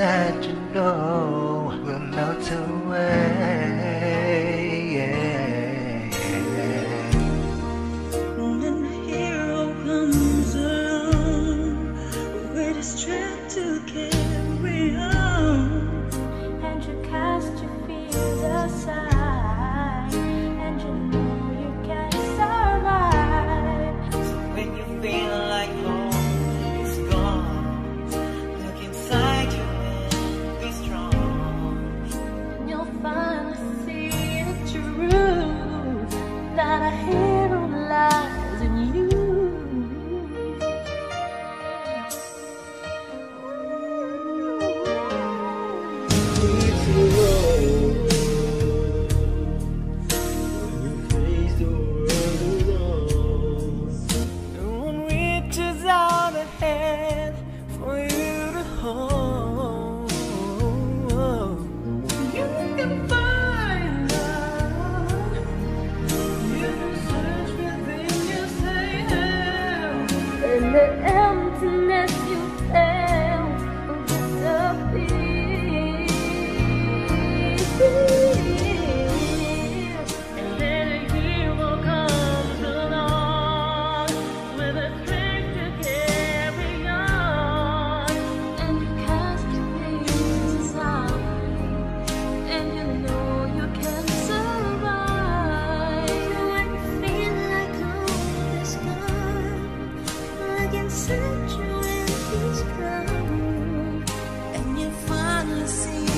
that you know will melt away. home. set you in this ground, and you finally see.